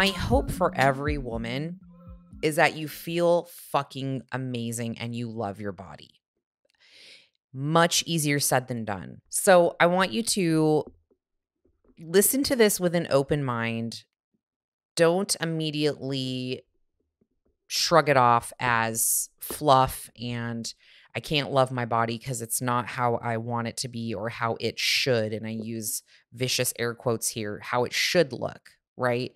My hope for every woman is that you feel fucking amazing and you love your body. Much easier said than done. So I want you to listen to this with an open mind. Don't immediately shrug it off as fluff and I can't love my body because it's not how I want it to be or how it should. And I use vicious air quotes here, how it should look, right?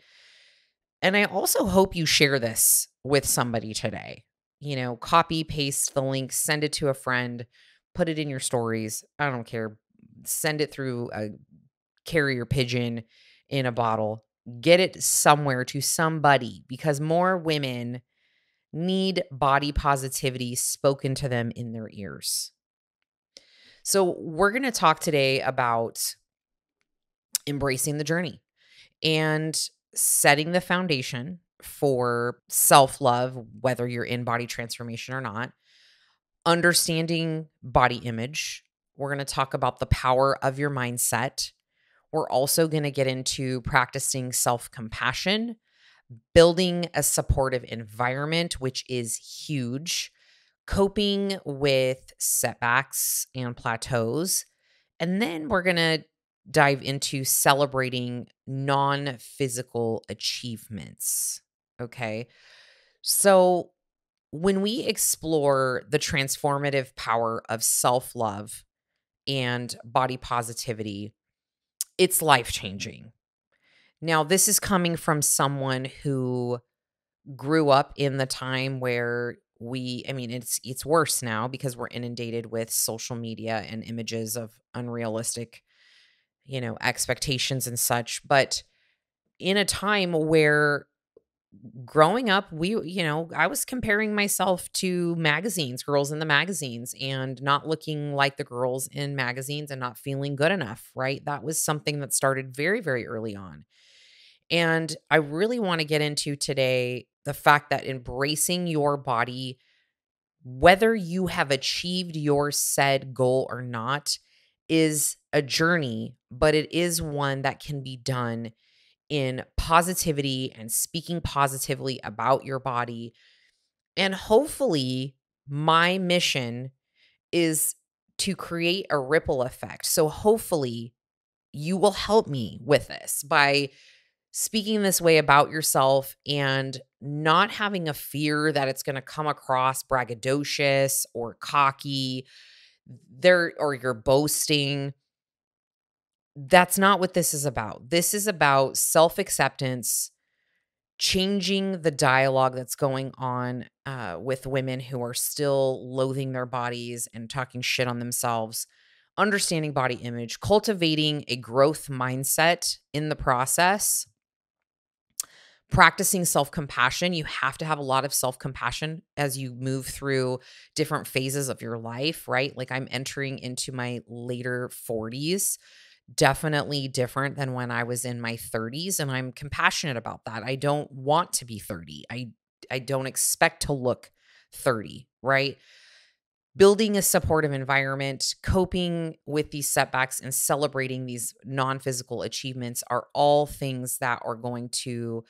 And I also hope you share this with somebody today. You know, copy, paste the link, send it to a friend, put it in your stories. I don't care. Send it through a carrier pigeon in a bottle. Get it somewhere to somebody because more women need body positivity spoken to them in their ears. So, we're going to talk today about embracing the journey and setting the foundation for self love, whether you're in body transformation or not, understanding body image. We're going to talk about the power of your mindset. We're also going to get into practicing self compassion, building a supportive environment, which is huge, coping with setbacks and plateaus. And then we're going to dive into celebrating non physical achievements. Okay. So, when we explore the transformative power of self love and body positivity, it's life changing. Now, this is coming from someone who grew up in the time where we i mean it's it's worse now because we're inundated with social media and images of unrealistic you know expectations and such but in a time where growing up we you know i was comparing myself to magazines girls in the magazines and not looking like the girls in magazines and not feeling good enough right? That was something that started very very early on. And i really want to get into today the fact that embracing your body whether you have achieved your said goal or not is a journey but it is one that can be done in positivity and speaking positively about your body. And hopefully, my mission is to create a ripple effect. So, hopefully, you will help me with this by speaking this way about yourself and not having a fear that it's going to come across braggadocious or cocky there or you're boasting that's not what this is about. This is about self acceptance, changing the dialogue that's going on uh, with women who are still loathing their bodies and talking shit on themselves, understanding body image, cultivating a growth mindset in the process. Practicing self compassion. You have to have a lot of self compassion as you move through different phases of your life, right? Like I'm entering into my later 40s definitely different than when I was in my 30s and I'm compassionate about that. I don't want to be 30. I I don't expect to look 30, right? Building a supportive environment, coping with these setbacks and celebrating these non-physical achievements are all things that are going to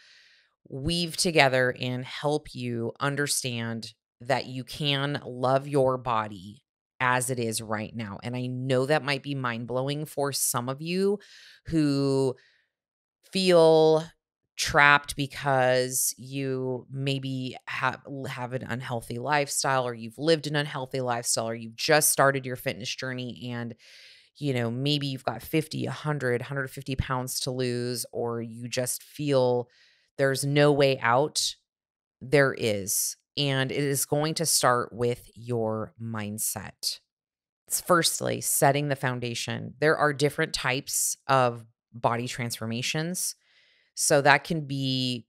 weave together and help you understand that you can love your body as it is right now. And I know that might be mind blowing for some of you who feel trapped because you maybe have have an unhealthy lifestyle or you've lived an unhealthy lifestyle or you've just started your fitness journey and you know maybe you've got 50 100 150 pounds to lose or you just feel there's no way out there is and it is going to start with your mindset. Firstly, setting the foundation. There are different types of body transformations. So that can be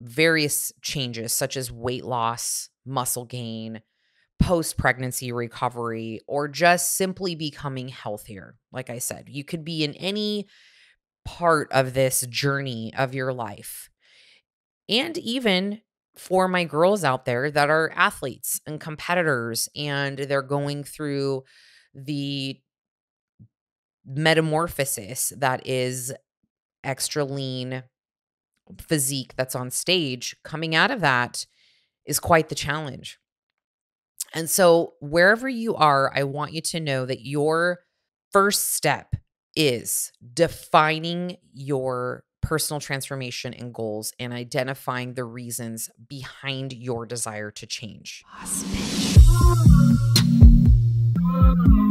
various changes, such as weight loss, muscle gain, post pregnancy recovery, or just simply becoming healthier. Like I said, you could be in any part of this journey of your life. And even for my girls out there that are athletes and competitors and they're going through the metamorphosis that is extra lean physique that's on stage, coming out of that is quite the challenge. And so, wherever you are, I want you to know that your first step is defining your personal transformation and goals and identifying the reasons behind your desire to change. Bitch.